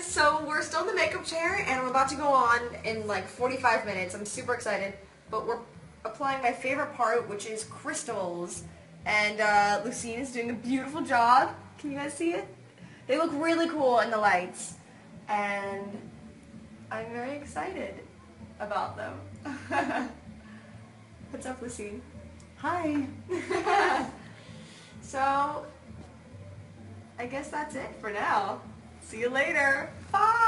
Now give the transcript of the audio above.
guys, so we're still in the makeup chair and I'm about to go on in like 45 minutes. I'm super excited, but we're applying my favorite part, which is crystals. And uh, Lusine is doing a beautiful job. Can you guys see it? They look really cool in the lights. And I'm very excited about them. What's up, Lusine? Hi. so, I guess that's it for now. See you later. Bye.